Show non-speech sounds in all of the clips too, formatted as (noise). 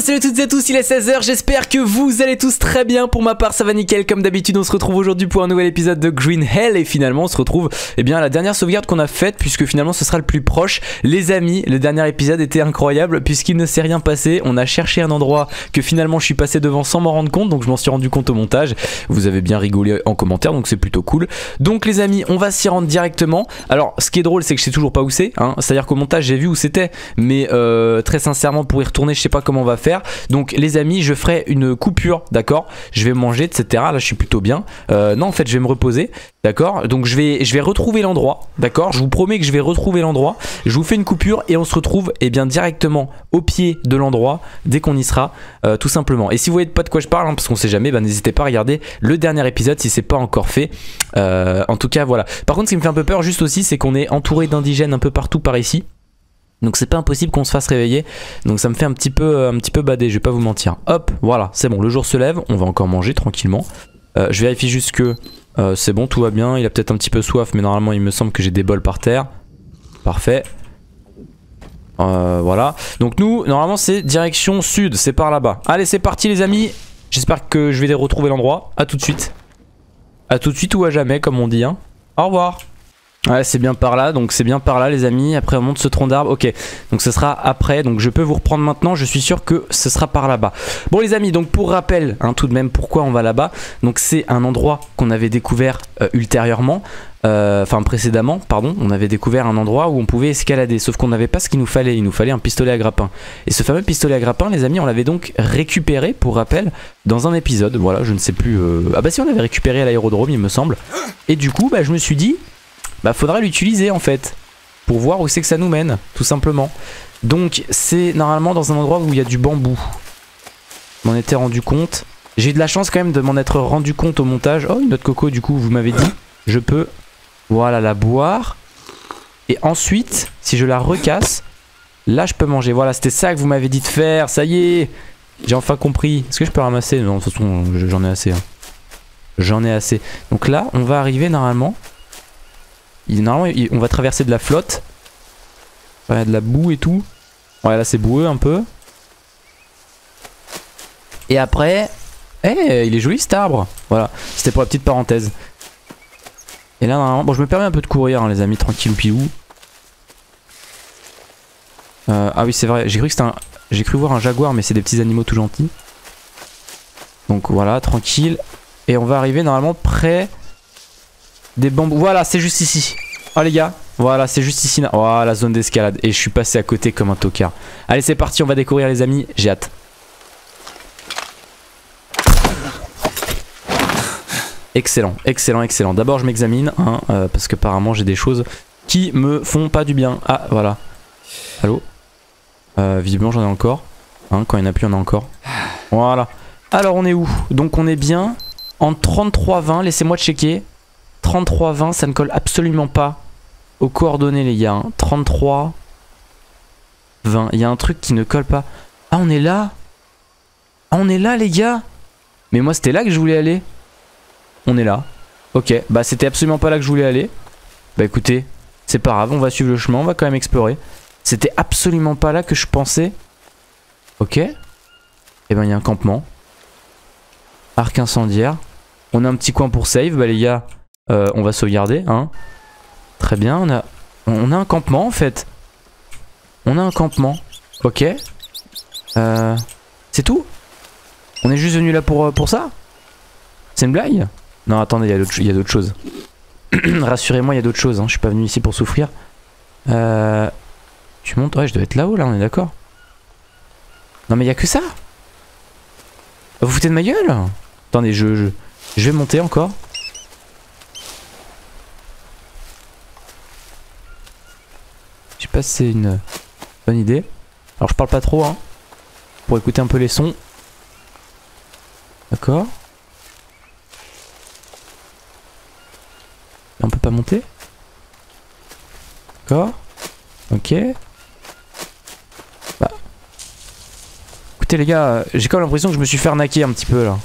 Salut à toutes et à tous, il est 16h, j'espère que vous allez tous très bien, pour ma part ça va nickel, comme d'habitude on se retrouve aujourd'hui pour un nouvel épisode de Green Hell et finalement on se retrouve eh bien à la dernière sauvegarde qu'on a faite puisque finalement ce sera le plus proche. Les amis, le dernier épisode était incroyable puisqu'il ne s'est rien passé, on a cherché un endroit que finalement je suis passé devant sans m'en rendre compte donc je m'en suis rendu compte au montage, vous avez bien rigolé en commentaire donc c'est plutôt cool. Donc les amis, on va s'y rendre directement. Alors ce qui est drôle c'est que je sais toujours pas où c'est, hein. c'est-à-dire qu'au montage j'ai vu où c'était mais euh, très sincèrement pour y retourner je sais pas comment on va faire. Donc les amis, je ferai une coupure, d'accord? Je vais manger, etc. Là, je suis plutôt bien. Euh, non, en fait, je vais me reposer, d'accord? Donc je vais, je vais retrouver l'endroit, d'accord? Je vous promets que je vais retrouver l'endroit. Je vous fais une coupure et on se retrouve eh bien directement au pied de l'endroit dès qu'on y sera, euh, tout simplement. Et si vous voyez pas de quoi je parle, hein, parce qu'on sait jamais, bah, n'hésitez pas à regarder le dernier épisode si c'est pas encore fait. Euh, en tout cas, voilà. Par contre, ce qui me fait un peu peur juste aussi, c'est qu'on est entouré d'indigènes un peu partout par ici. Donc c'est pas impossible qu'on se fasse réveiller. Donc ça me fait un petit peu, un petit peu badé, je vais pas vous mentir. Hop, voilà, c'est bon, le jour se lève, on va encore manger tranquillement. Euh, je vérifie juste que euh, c'est bon, tout va bien. Il a peut-être un petit peu soif, mais normalement il me semble que j'ai des bols par terre. Parfait. Euh, voilà. Donc nous, normalement c'est direction sud, c'est par là-bas. Allez, c'est parti les amis. J'espère que je vais retrouver l'endroit. A tout de suite. A tout de suite ou à jamais, comme on dit. Hein. Au revoir. Ouais c'est bien par là, donc c'est bien par là les amis, après on monte ce tronc d'arbre, ok, donc ce sera après, donc je peux vous reprendre maintenant, je suis sûr que ce sera par là-bas. Bon les amis, donc pour rappel, hein, tout de même pourquoi on va là-bas, donc c'est un endroit qu'on avait découvert euh, ultérieurement, euh, enfin précédemment, pardon, on avait découvert un endroit où on pouvait escalader, sauf qu'on n'avait pas ce qu'il nous fallait, il nous fallait un pistolet à grappin. Et ce fameux pistolet à grappin, les amis, on l'avait donc récupéré, pour rappel, dans un épisode, voilà, je ne sais plus, euh... ah bah si on l'avait récupéré à l'aérodrome il me semble, et du coup, bah je me suis dit bah faudra l'utiliser en fait pour voir où c'est que ça nous mène tout simplement. Donc c'est normalement dans un endroit où il y a du bambou. M'en étais rendu compte. J'ai de la chance quand même de m'en être rendu compte au montage. Oh une autre coco du coup vous m'avez dit. Je peux voilà la boire. Et ensuite si je la recasse là je peux manger. Voilà c'était ça que vous m'avez dit de faire. Ça y est. J'ai enfin compris. Est-ce que je peux ramasser? Non de toute façon j'en ai assez hein. j'en ai assez. Donc là on va arriver normalement normalement, on va traverser de la flotte. Ouais, de la boue et tout. Ouais, là c'est boueux un peu. Et après... Eh, il est joli cet arbre. Voilà, c'était pour la petite parenthèse. Et là, normalement... Bon, je me permets un peu de courir, hein, les amis, tranquille pilou. Euh, ah oui, c'est vrai, j'ai cru. J'ai cru voir un jaguar, mais c'est des petits animaux tout gentils. Donc voilà, tranquille. Et on va arriver normalement près des bambous. Voilà, c'est juste ici. Oh les gars, voilà, c'est juste ici. Oh, la zone d'escalade. Et je suis passé à côté comme un tocard. Allez, c'est parti, on va découvrir les amis. J'ai hâte. Excellent, excellent, excellent. D'abord, je m'examine, hein, euh, parce qu'apparemment, j'ai des choses qui me font pas du bien. Ah, voilà. Allô euh, Visiblement, j'en ai encore. Hein, quand il n'y en a plus, y en a encore. Voilà. Alors, on est où? Donc, on est bien en 33-20. Laissez-moi checker. 33-20, ça ne colle absolument pas aux coordonnées, les gars. 33, 20. Il y a un truc qui ne colle pas. Ah, on est là Ah, on est là, les gars Mais moi, c'était là que je voulais aller. On est là. Ok, bah c'était absolument pas là que je voulais aller. Bah écoutez, c'est pas grave, on va suivre le chemin, on va quand même explorer. C'était absolument pas là que je pensais. Ok. Eh ben il y a un campement. Arc incendiaire. On a un petit coin pour save, bah les gars. Euh, on va sauvegarder, hein. Très bien, on a, un campement en fait. On a un campement. Ok. Euh, c'est tout? On est juste venu là pour, euh, ça? C'est une blague? Non, attendez, il y a d'autres choses. (clears throat) Rassurez-moi, il y a d'autres choses. Hein. Je suis pas venu ici pour souffrir. Tu montes? Ouais, je dois être là-haut, là, on est d'accord. Non, mais il y a que ça? Vous foutez de ma gueule? Attendez, je, je vais monter encore. C'est une bonne idée. Alors je parle pas trop hein, pour écouter un peu les sons. D'accord. On peut pas monter D'accord. Ok. Bah. Écoutez les gars, j'ai quand même l'impression que je me suis fait arnaquer un petit peu là.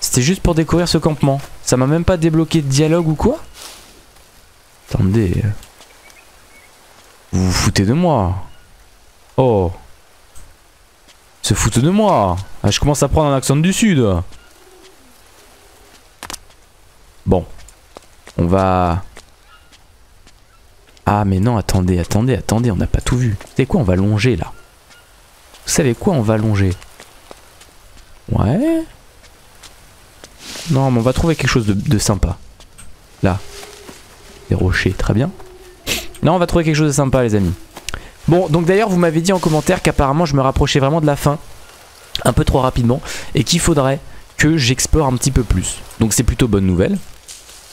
C'était juste pour découvrir ce campement. Ça m'a même pas débloqué de dialogue ou quoi? Attendez. Vous vous foutez de moi Oh Se foutent de moi. Ah, je commence à prendre un accent du sud. Bon. On va... Ah mais non, attendez, attendez, attendez, on n'a pas tout vu. C'est quoi, on va longer là Vous savez quoi, on va longer? Ouais. Non, mais on va trouver quelque chose de, de sympa. Là. Des rochers, très bien. Non, on va trouver quelque chose de sympa, les amis. Bon, donc d'ailleurs, vous m'avez dit en commentaire qu'apparemment je me rapprochais vraiment de la fin. Un peu trop rapidement. Et qu'il faudrait que j'explore un petit peu plus. Donc c'est plutôt bonne nouvelle.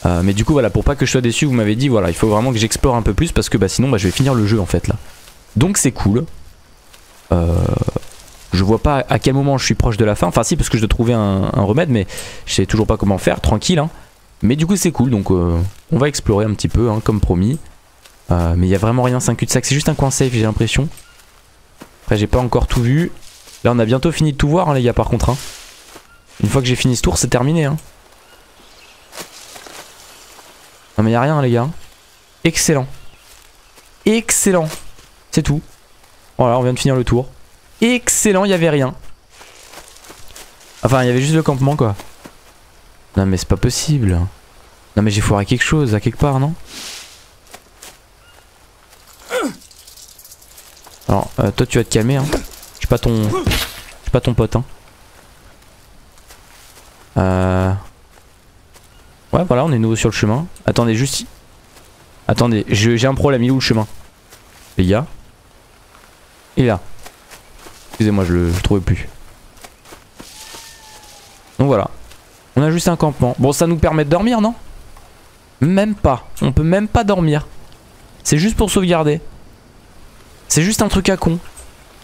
Euh, mais du coup, voilà, pour pas que je sois déçu, vous m'avez dit, voilà, il faut vraiment que j'explore un peu plus parce que bah, sinon, bah, je vais finir le jeu en fait là. Donc c'est cool. Euh, je vois pas à quel moment je suis proche de la fin. Enfin, si, parce que je dois trouver un, remède, mais je sais toujours pas comment faire, tranquille. Hein. Mais du coup, c'est cool, donc euh, on va explorer un petit peu, hein, comme promis. Euh, mais il y a vraiment rien, c'est un cul-de-sac, c'est juste un coin safe, j'ai l'impression. Après, j'ai pas encore tout vu. Là, on a bientôt fini de tout voir, hein, les gars, par contre. Hein. Une fois que j'ai fini ce tour, c'est terminé. Hein. Non, mais y a rien, les gars. Excellent. Excellent. C'est tout. Voilà, on vient de finir le tour. Excellent, il y avait rien. Enfin, il y avait juste le campement, quoi. Non, mais c'est pas possible. Non, mais j'ai foiré quelque chose à quelque part, non? Alors, euh, toi, tu vas te calmer, hein. Je suis pas ton... Je suis pas ton pote, hein. Euh... Ouais, voilà, on est nouveau sur le chemin. Attendez, juste... Attendez, j'ai un problème, il est où le chemin? Les gars? Il est là. Excusez-moi, je le, trouvais plus. Donc voilà. On a juste un campement. Bon, ça nous permet de dormir, non? Même pas. On peut même pas dormir. C'est juste pour sauvegarder. C'est juste un truc à con.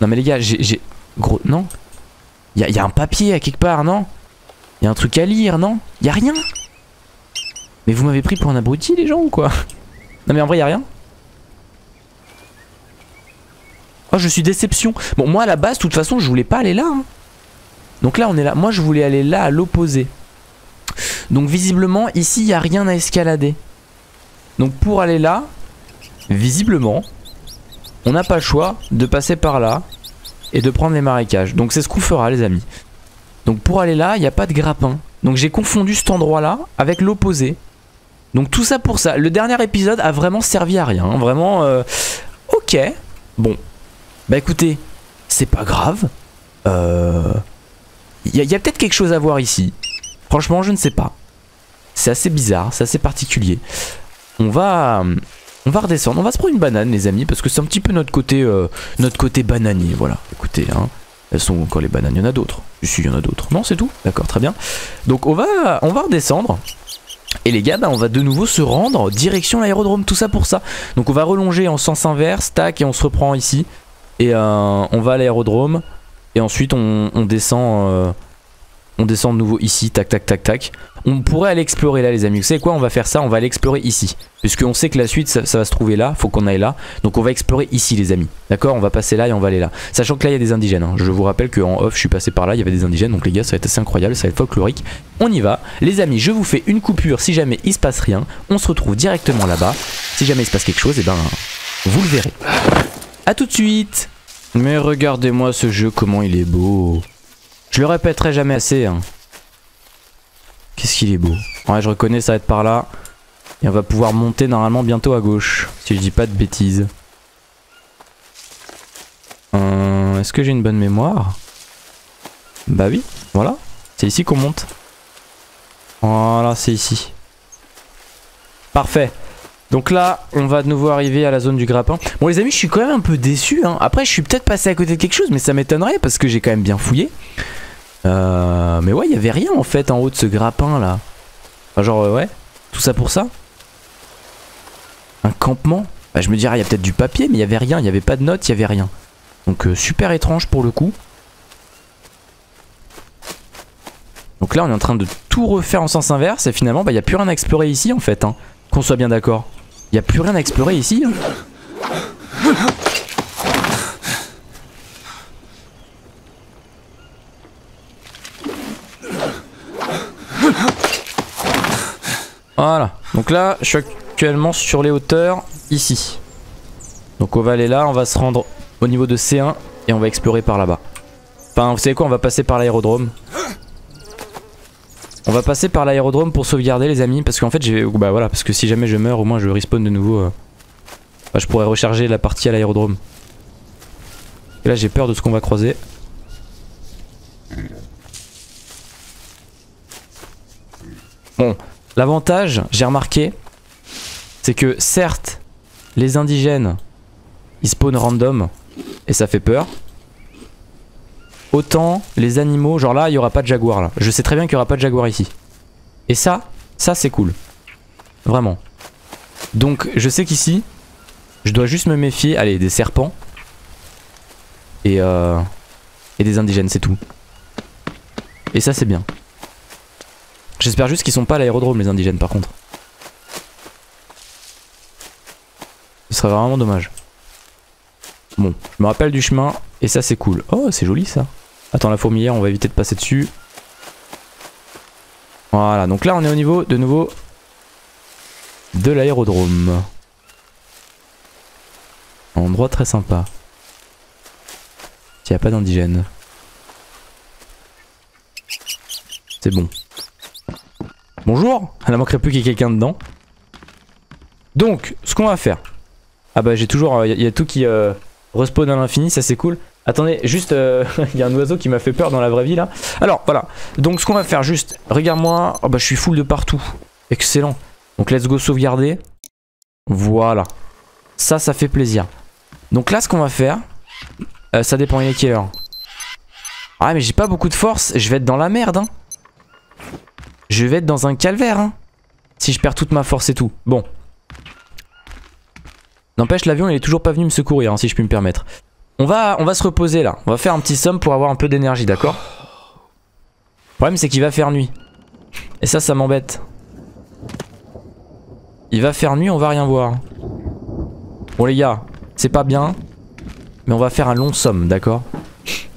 Non mais les gars, j'ai... Gros... Non Il y, a un papier à quelque part, non Il y a un truc à lire, non Il y a rien Mais vous m'avez pris pour un abruti, les gens, ou quoi Non mais en vrai, il y a rien Oh, je suis déception. Bon, moi à la base, de toute façon, je voulais pas aller là. Hein. Donc là, on est là. Moi, je voulais aller là, à l'opposé. Donc visiblement, ici, il a rien à escalader. Donc pour aller là, visiblement, on n'a pas le choix de passer par là et de prendre les marécages. Donc c'est ce qu'on fera, les amis. Donc pour aller là, il n'y a pas de grappin. Donc j'ai confondu cet endroit-là avec l'opposé. Donc tout ça pour ça. Le dernier épisode a vraiment servi à rien. Vraiment, euh, ok. Bon, bah écoutez, c'est pas grave. Euh... Il y a, peut-être quelque chose à voir ici. Franchement, je ne sais pas. C'est assez bizarre, c'est assez particulier. On va... On va redescendre, on va se prendre une banane les amis parce que c'est un petit peu notre côté euh, notre côté bananier, voilà. Écoutez, hein, elles sont encore les bananes, il y en a d'autres. Si, il y en a d'autres. Non, c'est tout D'accord, très bien. Donc on va, on va redescendre. Et les gars, bah, on va de nouveau se rendre direction l'aérodrome, tout ça pour ça. Donc on va relonger en sens inverse, tac, et on se reprend ici. Et euh, on va à l'aérodrome. Et ensuite on, descend euh, on descend de nouveau ici, tac tac tac tac. On pourrait aller explorer là les amis, vous savez quoi on va faire ça, on va aller explorer ici. Puisqu'on sait que la suite ça, va se trouver là, faut qu'on aille là. Donc on va explorer ici les amis, d'accord On va passer là et on va aller là. Sachant que là il y a des indigènes, hein. je vous rappelle qu'en off je suis passé par là, il y avait des indigènes, donc les gars ça va être assez incroyable, ça va être folklorique. On y va, les amis je vous fais une coupure si jamais il se passe rien, on se retrouve directement là-bas. Si jamais il se passe quelque chose, et eh ben vous le verrez. A tout de suite mais regardez-moi ce jeu, comment il est beau. Je le répéterai jamais assez. Hein. Qu'est-ce qu'il est beau. Ouais, je reconnais, ça va être par là. Et on va pouvoir monter normalement bientôt à gauche. Si je dis pas de bêtises. Euh, est-ce que j'ai une bonne mémoire? Bah oui, voilà. C'est ici qu'on monte. Voilà, c'est ici. Parfait. Donc là, on va de nouveau arriver à la zone du grappin. Bon les amis, je suis quand même un peu déçu. Hein. Après, je suis peut-être passé à côté de quelque chose, mais ça m'étonnerait parce que j'ai quand même bien fouillé. Euh, mais ouais, il y avait rien en fait en haut de ce grappin là. Genre, euh, ouais, tout ça pour ça. Un campement bah, Je me dirais, il y a peut-être du papier, mais il y avait rien. Il n'y avait pas de notes, il y avait rien. Donc euh, super étrange pour le coup. Donc là, on est en train de tout refaire en sens inverse et finalement, bah, il n'y a plus rien à explorer ici en fait. Hein. Qu'on soit bien d'accord. Il a plus rien à explorer ici. Hein. Voilà. Donc là, je suis actuellement sur les hauteurs ici. Donc on va aller là, on va se rendre au niveau de C1 et on va explorer par là-bas. Enfin, vous savez quoi, on va passer par l'aérodrome. On va passer par l'aérodrome pour sauvegarder les amis parce qu'en fait j'ai bah voilà parce que si jamais je meurs au moins je respawn de nouveau euh, bah, je pourrais recharger la partie à l'aérodrome. Et là j'ai peur de ce qu'on va croiser. Bon, l'avantage, j'ai remarqué, c'est que certes, les indigènes, ils spawnent random et ça fait peur. Autant les animaux, genre là, il y aura pas de jaguar là. Je sais très bien qu'il y aura pas de jaguar ici. Et ça, ça c'est cool. Vraiment. Donc je sais qu'ici, je dois juste me méfier, allez, des serpents. Et, euh, et des indigènes, c'est tout. Et ça c'est bien. J'espère juste qu'ils sont pas à l'aérodrome les indigènes par contre. Ce serait vraiment dommage. Bon, je me rappelle du chemin et ça c'est cool. Oh c'est joli ça. Attends la fourmilière on va éviter de passer dessus. Voilà donc là on est au niveau de nouveau de l'aérodrome. Endroit très sympa. Il n'y a pas d'indigène. C'est bon. Bonjour Elle manquerait plus qu'il y ait quelqu'un dedans. Donc, ce qu'on va faire. Ah bah j'ai toujours... Il euh, y, a tout qui euh, respawn à l'infini, ça c'est cool. Attendez, juste, (laughs) il euh, y a un oiseau qui m'a fait peur dans la vraie vie là. Alors, voilà. Donc ce qu'on va faire, juste, regarde-moi. Oh bah je suis full de partout. Excellent. Donc let's go sauvegarder. Voilà. Ça, ça fait plaisir. Donc là, ce qu'on va faire, ça dépend, il est quelle heure Ah mais j'ai pas beaucoup de force, je vais être dans la merde. Hein. Je vais être dans un calvaire, hein. Si je perds toute ma force et tout. Bon. N'empêche, l'avion, il est toujours pas venu me secourir, hein, si je puis me permettre. On va, on va se reposer, là. On va faire un petit somme pour avoir un peu d'énergie, d'accord? Le problème, c'est qu'il va faire nuit. Et ça, ça m'embête. Il va faire nuit, on va rien voir. Bon, les gars, c'est pas bien. Mais on va faire un long somme, d'accord?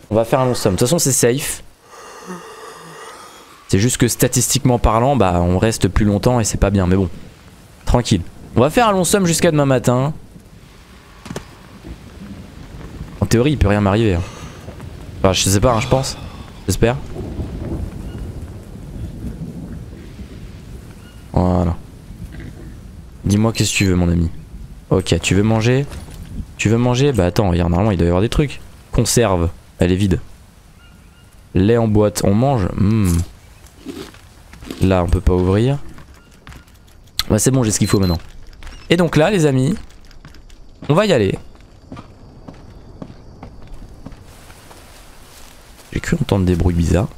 On va faire un long somme. De toute façon, c'est safe. C'est juste que statistiquement parlant, bah on reste plus longtemps et c'est pas bien, mais bon. Tranquille. On va faire un long somme jusqu'à demain matin. En théorie, il peut rien m'arriver. Hein. Enfin, je sais pas, hein, je pense. J'espère. Voilà. Dis-moi qu'est-ce que tu veux, mon ami? Ok, tu veux manger? Tu veux manger? Bah attends, regarde, normalement il doit y avoir des trucs. Conserve, elle est vide. Lait en boîte, on mange? Hmm. Là, on peut pas ouvrir. Bah c'est bon, j'ai ce qu'il faut maintenant. Et donc là, les amis, on va y aller. J'ai cru entendre des bruits bizarres.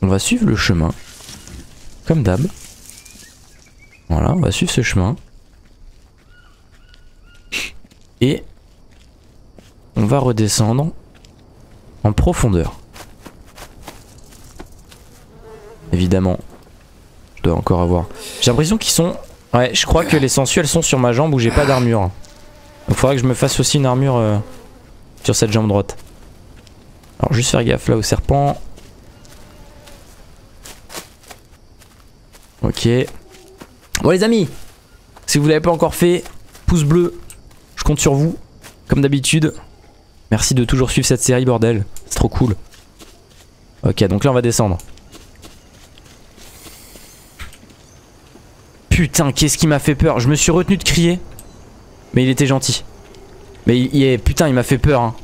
On va suivre le chemin. Comme d'hab. Voilà, on va suivre ce chemin. Et on va redescendre en profondeur. Évidemment. Je dois encore avoir. J'ai l'impression qu'ils sont... Ouais, je crois que les sensuels sont sur ma jambe où j'ai pas d'armure. Donc faudrait que je me fasse aussi une armure euh, sur cette jambe droite. Alors juste faire gaffe là au serpent. Ok. Bon les amis, si vous l'avez pas encore fait, pouce bleu, je compte sur vous, comme d'habitude. Merci de toujours suivre cette série bordel, c'est trop cool. Ok donc là on va descendre. Putain, qu'est-ce qui m'a fait peur Je me suis retenu de crier. Mais il était gentil. Mais il, est... Putain, il m'a fait peur. Hein.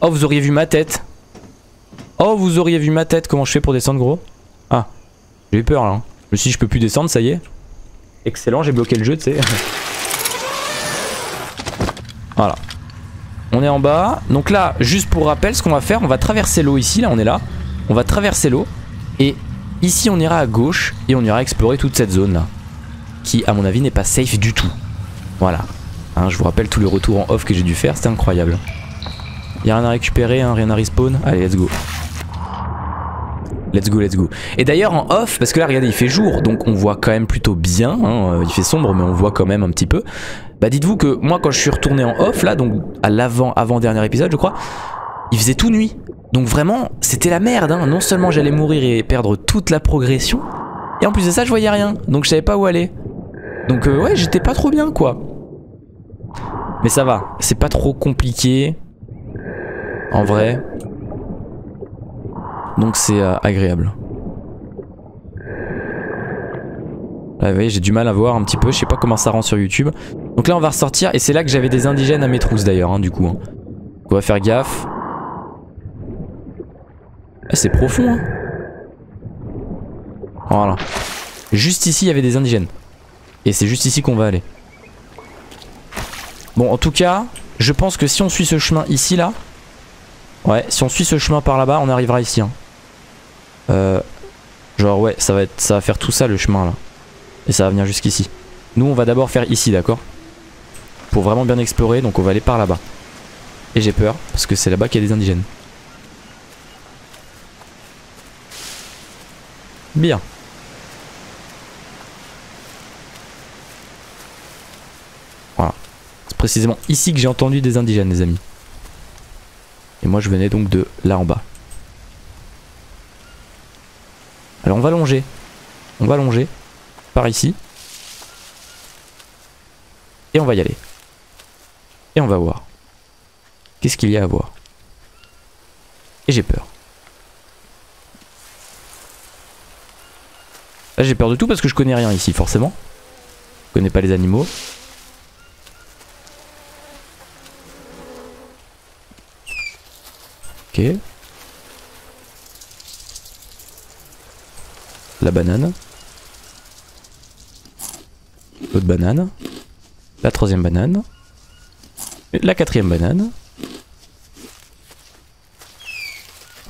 Oh, vous auriez vu ma tête. Oh, vous auriez vu ma tête. Comment je fais pour descendre, gros? Ah, j'ai eu peur, là. Hein. Je me suis dit, je peux plus descendre, ça y est. Excellent, j'ai bloqué le jeu, tu sais. (laughs) voilà. On est en bas. Donc là, juste pour rappel, ce qu'on va faire, on va traverser l'eau ici. Là, on est là. On va traverser l'eau. Et ici, on ira à gauche. Et on ira explorer toute cette zone là qui à mon avis n'est pas safe du tout. Voilà. Hein, je vous rappelle tous les retours en off que j'ai dû faire, c'était incroyable. Y'a rien à récupérer, hein, rien à respawn. Allez, let's go. Let's go, let's go. Et d'ailleurs en off, parce que là regardez il fait jour, donc on voit quand même plutôt bien, hein, euh, il fait sombre mais on voit quand même un petit peu. Bah dites-vous que moi quand je suis retourné en off là, donc à l'avant, avant dernier épisode je crois, il faisait tout nuit. Donc vraiment c'était la merde, non seulement j'allais mourir et perdre toute la progression, et en plus de ça je voyais rien, donc je savais pas où aller. Donc euh, ouais, j'étais pas trop bien quoi. Mais ça va, c'est pas trop compliqué. En vrai. Donc c'est euh, agréable. Là, vous voyez, j'ai du mal à voir un petit peu. Je sais pas comment ça rend sur YouTube. Donc là, on va ressortir. Et c'est là que j'avais des indigènes à mes trousses d'ailleurs, hein, du coup. hein. On va faire gaffe. Ah, c'est profond, hein. Voilà. Juste ici, il y avait des indigènes. Et c'est juste ici qu'on va aller. Bon, en tout cas, je pense que si on suit ce chemin ici, là. Ouais, si on suit ce chemin par là-bas, on arrivera ici. Hein. Euh, genre, ouais, ça va, être, ça va faire tout ça le chemin là. Et ça va venir jusqu'ici. Nous, on va d'abord faire ici, d'accord? Pour vraiment bien explorer, donc on va aller par là-bas. Et j'ai peur, parce que c'est là-bas qu'il y a des indigènes. Bien. Voilà. C'est précisément ici que j'ai entendu des indigènes, les amis. Et moi, je venais donc de là en bas. Alors, on va longer. On va longer. Par ici. Et on va y aller. Et on va voir. Qu'est-ce qu'il y a à voir? Et j'ai peur. Là j'ai peur de tout parce que je connais rien ici forcément. Je connais pas les animaux. La banane. L'autre banane. La troisième banane. La quatrième banane.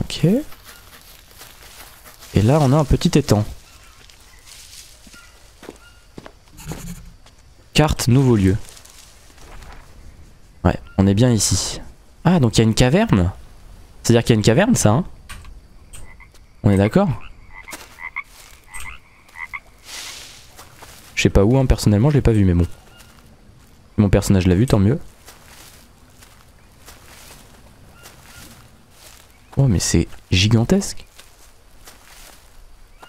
Ok. Et là on a un petit étang. Carte nouveau lieu. Ouais, on est bien ici. Ah, donc il y a une caverne? C'est-à-dire qu'il y a une caverne, ça, hein On est d'accord Je sais pas où, hein, personnellement, je l'ai pas vu, mais bon. Mon personnage l'a vu, tant mieux. Oh, mais c'est gigantesque.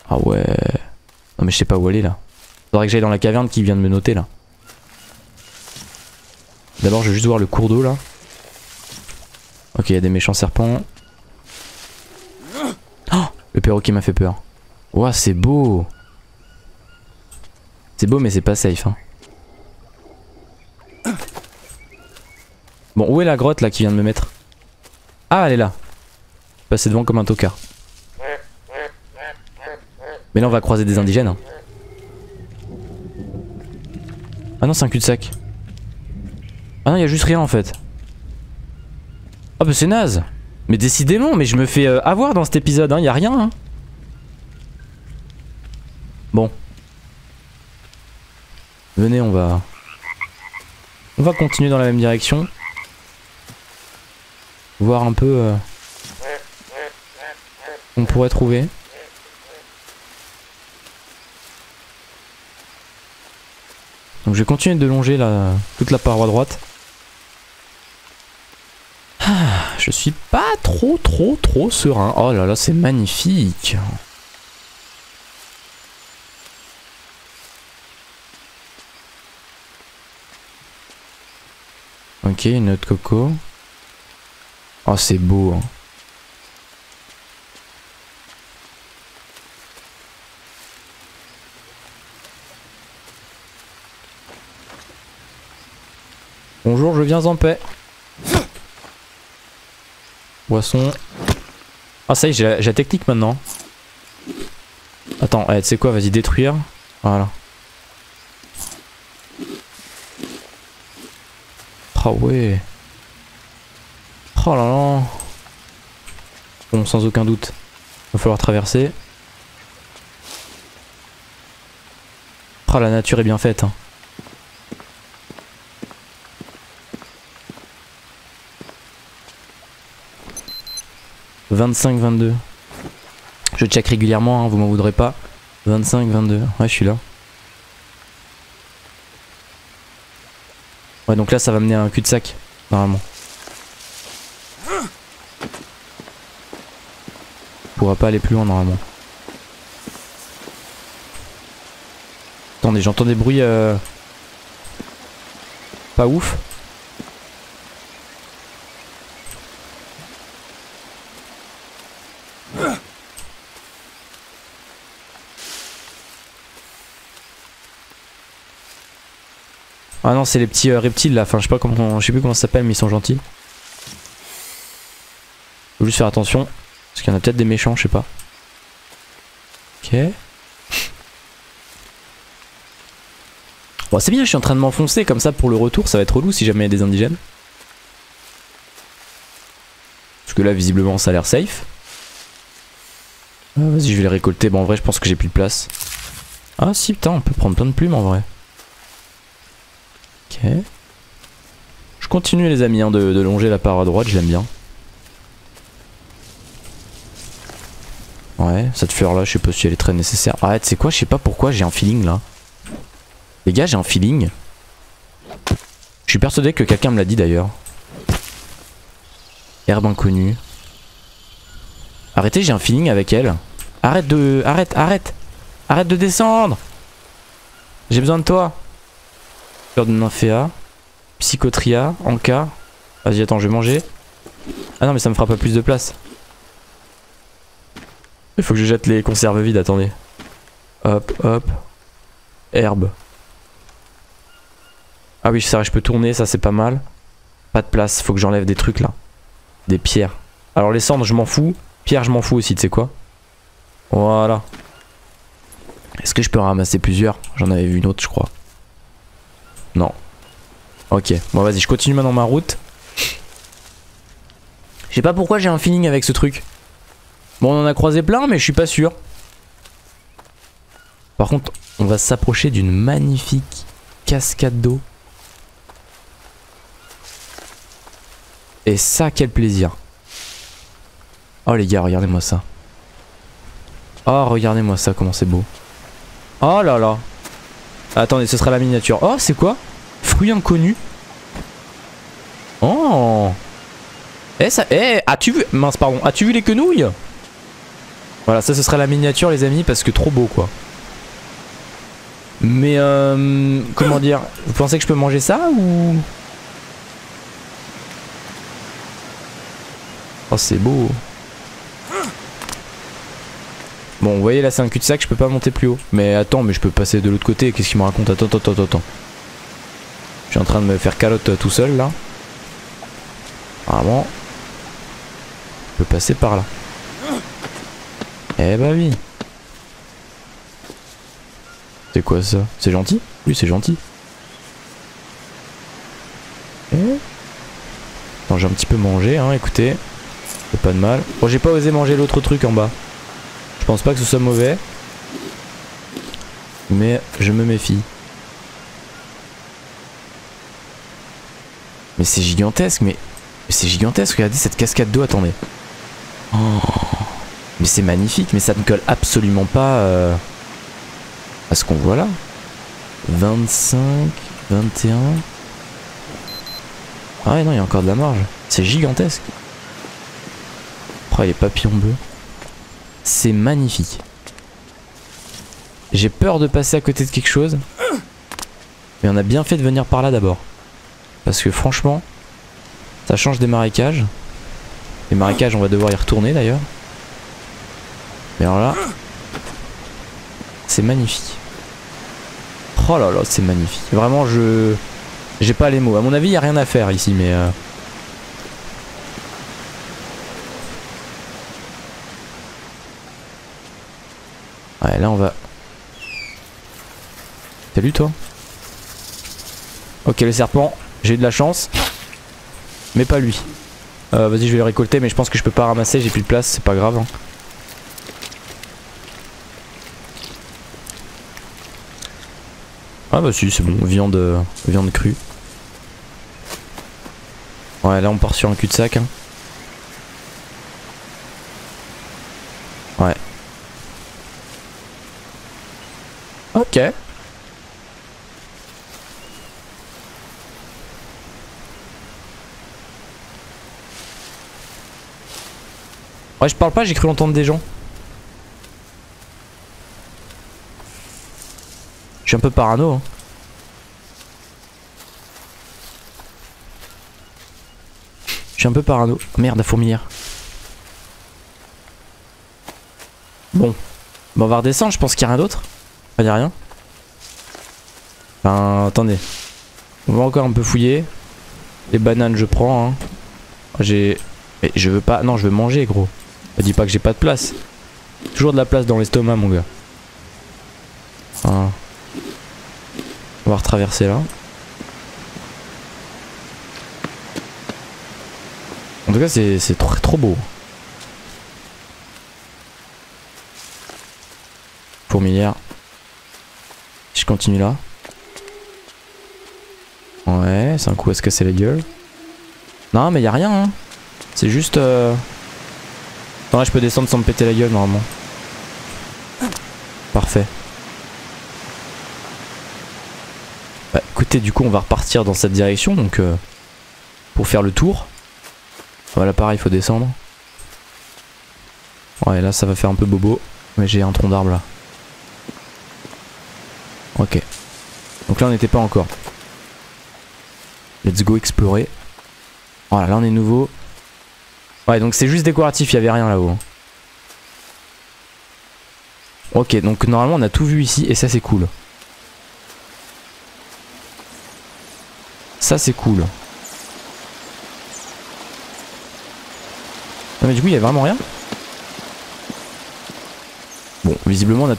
Ah ouais. Non, mais je sais pas où aller là. Faudrait que j'aille dans la caverne qui vient de me noter là. D'abord, je vais juste voir le cours d'eau là. Ok, il y a des méchants serpents. Oh Le perroquet m'a fait peur. Ouah, c'est beau. C'est beau, mais c'est pas safe. Hein. Bon, où est la grotte là qui vient de me mettre? Ah, elle est là. Passer devant comme un tocard. Mais là, on va croiser des indigènes. hein. Ah non, c'est un cul-de-sac. Ah non, il y a juste rien en fait. Ah bah c'est naze. Mais décidément, mais je me fais euh, avoir dans cet épisode, hein, y rien. Hein. Bon. Venez, on va... On va continuer dans la même direction. Voir un peu... Euh... On pourrait trouver. Donc je vais continuer de longer toute la paroi droite. Ah, je suis pas trop trop trop serein. Oh là là, c'est magnifique. Ok, une autre coco. Oh, c'est beau. hein. Bonjour, je viens en paix. Boisson. Ah ça y est, j'ai la, technique maintenant. Attends, eh, tu sais quoi, vas-y détruire. Voilà. Ah ouais. Oh là là. Bon, sans aucun doute. Va falloir traverser. Ah la nature est bien faite. Hein. « 25-22 ». Je check régulièrement, hein, vous m'en voudrez pas. 25-22. Ouais, je suis là. Ouais, donc là, ça va mener à un cul-de-sac, normalement. On pourra pas aller plus loin, normalement. Attendez, j'entends des bruits... euh, Pas ouf. Ah non, c'est les petits euh, reptiles là. Enfin, je sais pas comment, je sais plus comment ça s'appelle, mais ils sont gentils. Faut juste faire attention. Parce qu'il y en a peut-être des méchants, je sais pas. Ok. Bon, c'est bien, je suis en train de m'enfoncer comme ça pour le retour. Ça va être relou si jamais il y a des indigènes. Parce que là, visiblement, ça a l'air safe. Ah, Vas-y, je vais les récolter. Bon, en vrai, je pense que j'ai plus de place. Ah, si, putain, on peut prendre plein de plumes en vrai. Je continue, les amis, hein, de, de longer la paroi droite. Je l'aime bien. Ouais, cette fleur là, je sais pas si elle est très nécessaire. Arrête, c'est quoi Je sais pas pourquoi j'ai un feeling là. Les gars, j'ai un feeling. Je suis persuadé que quelqu'un me l'a dit d'ailleurs. Herbe inconnue. Arrêtez, j'ai un feeling avec elle. Arrête de. Arrête, arrête Arrête de descendre J'ai besoin de toi. De nymphéa. Psychotria. Anka. Vas-y, attends, je vais manger. Ah non, mais ça me fera pas plus de place. Il faut que je jette les conserves vides, attendez. Hop, hop. Herbe. Ah oui, ça, je peux tourner, ça c'est pas mal. Pas de place, faut que j'enlève des trucs là. Des pierres. Alors les cendres, je m'en fous. Pierre, je m'en fous aussi, tu sais quoi Voilà. Est-ce que je peux ramasser plusieurs? J'en avais vu une autre, je crois. Non. Ok, bon vas-y, je continue maintenant ma route. Je sais pas pourquoi j'ai un feeling avec ce truc. Bon, on en a croisé plein, mais je suis pas sûr. Par contre, on va s'approcher d'une magnifique cascade d'eau. Et ça, quel plaisir. Oh les gars, regardez-moi ça. Oh, regardez-moi ça, comment c'est beau. Oh là là. Attendez, ce sera la miniature. Oh, c'est quoi? Fruit inconnu. Oh. Eh, ça. Eh, as-tu vu. Mince, pardon. As-tu vu les quenouilles? Voilà, ça, ce sera la miniature, les amis, parce que trop beau, quoi. Mais, euh. Comment dire Vous pensez que je peux manger ça ou? Oh, c'est beau. Bon, vous voyez là, c'est un cul-de-sac, je peux pas monter plus haut. Mais attends, mais je peux passer de l'autre côté. Qu'est-ce qu'il me raconte? Attends, attends, attends, attends. Je suis en train de me faire calotte tout seul là. Vraiment. Je peux passer par là. Eh bah oui. C'est quoi ça? C'est gentil? Oui, c'est gentil. Eh? J'ai un petit peu mangé, hein, écoutez. C'est pas de mal. Bon, j'ai pas osé manger l'autre truc en bas. Je pense pas que ce soit mauvais. Mais je me méfie. Mais c'est gigantesque, mais... mais c'est gigantesque, regardez cette cascade d'eau, attendez. Oh, mais c'est magnifique, mais ça ne colle absolument pas euh, à ce qu'on voit là. 25, 21... Ah ouais, non, il y a encore de la marge. C'est gigantesque. Oh, les papillons bleus. C'est magnifique. J'ai peur de passer à côté de quelque chose. Mais on a bien fait de venir par là d'abord. Parce que franchement, ça change des marécages. Les marécages, on va devoir y retourner d'ailleurs. Mais alors là, c'est magnifique. Oh là là, c'est magnifique. Vraiment, je... J'ai pas les mots. À mon avis, il y a rien à faire ici, mais... Euh... Ouais, là, on va... Salut, toi. Ok, le serpent. J'ai de la chance. Mais pas lui. Euh, Vas-y, je vais le récolter, mais je pense que je peux pas ramasser. J'ai plus de place, c'est pas grave. Hein. Ah bah si, c'est bon. Viande, viande crue. Ouais, là on part sur un cul-de-sac. Hein. Ouais. Ok. Ouais, je parle pas, j'ai cru entendre des gens. Je suis un peu parano. Hein. Je suis un peu parano. Merde, la fourmilière. Bon. Bon, on va redescendre, je pense qu'il n'y a rien d'autre. Il n'y a rien. Enfin, attendez. On va encore un peu fouiller. Les bananes, je prends. Hein. J'ai. Mais je veux pas. Non, je veux manger, gros. Dis pas que j'ai pas de place. Toujours de la place dans l'estomac, mon gars. On va retraverser là. En tout cas, c'est trop, trop beau. Fourmilière. Je continue là. Ouais, c'est un coup à se casser la gueule? Non, mais y a rien. Hein. C'est juste. Euh... Attends, là, je peux descendre sans me péter la gueule normalement. Parfait. Bah, écoutez, du coup, on va repartir dans cette direction donc euh, pour faire le tour. Voilà, pareil, il faut descendre. Ouais, là, ça va faire un peu bobo. Mais j'ai un tronc d'arbre là. Ok. Donc là, on n'était pas encore. Let's go explorer. Voilà, là on est nouveau. Ouais, donc c'est juste décoratif, il y avait rien là-haut. Hein. Ok, donc normalement on a tout vu ici et ça c'est cool. Ça c'est cool. Non mais du coup il y a vraiment rien? Bon, visiblement on a...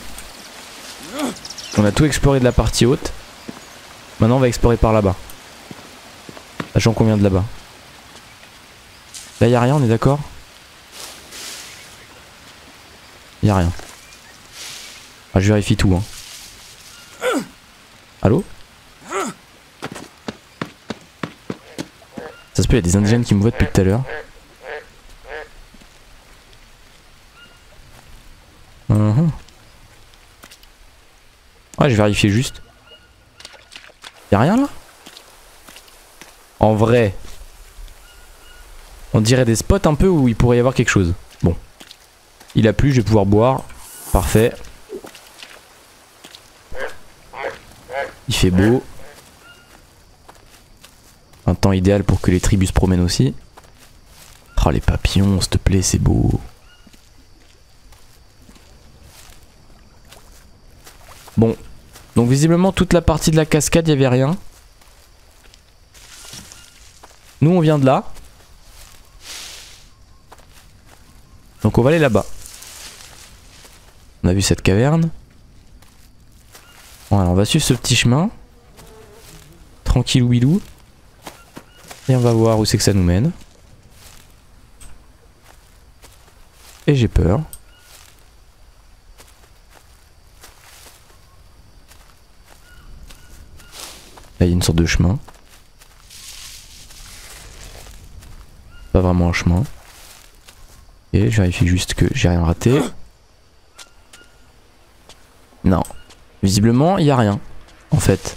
On a tout exploré de la partie haute. Maintenant on va explorer par là-bas. Sachant qu'on vient de là-bas. Là, y a rien, on est d'accord? Y a rien. Ah, je vérifie tout. Hein. Allô? Ça se peut, il y a des indigènes qui me voient depuis tout à l'heure. Uh Ouais, je vérifie juste. Y a rien là? En vrai, on dirait des spots un peu où il pourrait y avoir quelque chose. Bon. Il a plu, je vais pouvoir boire. Parfait. Il fait beau. Un temps idéal pour que les tribus se promènent aussi. Oh les papillons, s'il te plaît, c'est beau. Bon. Donc visiblement toute la partie de la cascade, il n'y avait rien. Nous on vient de là. Donc on va aller là-bas. On a vu cette caverne. Voilà, on va suivre ce petit chemin. Tranquille wilou. Et on va voir où c'est que ça nous mène. Et j'ai peur. Là il y a une sorte de chemin. vraiment un chemin. Et je vérifie juste que j'ai rien raté. Non. Visiblement, il n'y a rien. En fait.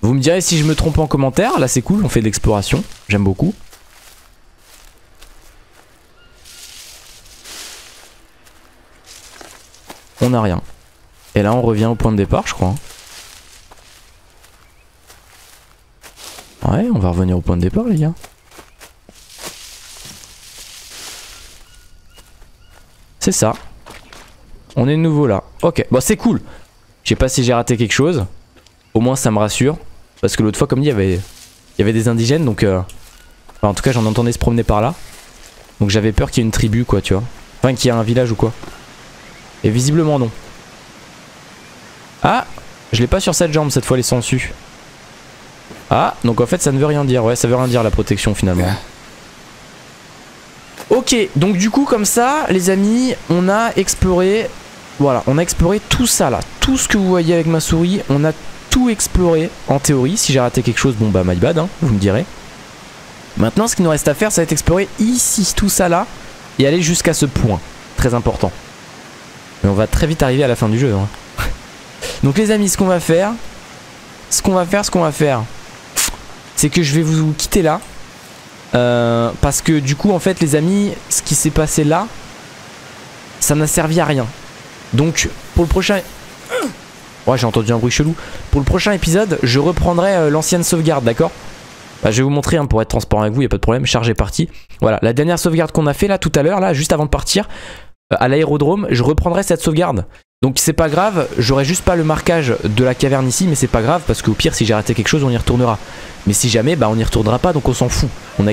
Vous me direz si je me trompe en commentaire. Là, c'est cool. On fait de l'exploration. J'aime beaucoup. On n'a rien. Et là, on revient au point de départ, je crois. Ouais, on va revenir au point de départ, les gars. C'est ça. On est nouveau là. Ok, bon c'est cool. Je sais pas si j'ai raté quelque chose. Au moins ça me rassure. Parce que l'autre fois, comme dit, il y avait, il y avait des indigènes. Donc, euh, en tout cas, j'en entendais se promener par là. Donc j'avais peur qu'il y ait une tribu, quoi, tu vois. Enfin, qu'il y ait un village ou quoi. Et visiblement, non. Ah Je l'ai pas sur cette jambe cette fois, les sangsues. Ah, donc en fait, ça ne veut rien dire. Ouais, ça veut rien dire la protection finalement. Ok, donc du coup comme ça, les amis, on a exploré, voilà, on a exploré tout ça là. Tout ce que vous voyez avec ma souris, on a tout exploré en théorie. Si j'ai raté quelque chose, bon bah my bad, hein, vous me direz. Maintenant, ce qu'il nous reste à faire, ça va être explorer ici, tout ça là, et aller jusqu'à ce point. Très important. Mais on va très vite arriver à la fin du jeu. Hein. (laughs) Donc les amis, ce qu'on va faire, ce qu'on va faire, ce qu'on va faire, c'est que je vais vous quitter là. Euh, parce que du coup en fait les amis ce qui s'est passé là ça n'a servi à rien. Donc pour le prochain (coughs) ouais j'ai entendu un bruit chelou. Pour le prochain épisode je reprendrai euh, l'ancienne sauvegarde d'accord? Bah, je vais vous montrer hein, pour être transparent avec vous il a pas de problème chargé parti voilà la dernière sauvegarde qu'on a fait là tout à l'heure là juste avant de partir euh, à l'aérodrome je reprendrai cette sauvegarde Donc c'est pas grave, j'aurai juste pas le marquage de la caverne ici, mais c'est pas grave parce qu'au pire si j'ai raté quelque chose on y retournera. Mais si jamais, bah on y retournera pas donc on s'en fout. On a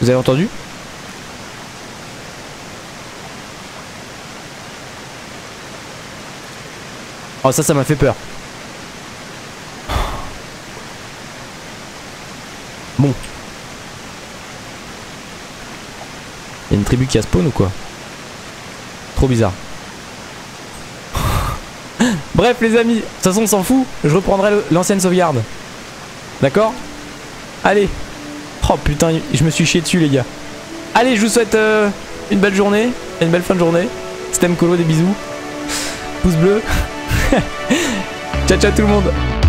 Vous avez entendu? Oh ça ça m'a fait peur. Bon. Il y a une tribu qui a spawn ou quoi? Trop bizarre. (laughs) Bref les amis, de toute façon on s'en fout, je reprendrai l'ancienne sauvegarde. D'accord? Allez. Oh putain, je me suis chié dessus les gars. Allez, je vous souhaite euh, une belle journée, une belle fin de journée. C'était Colo, des bisous. Pouce bleu. (laughs) (laughs) ciao ciao tout le monde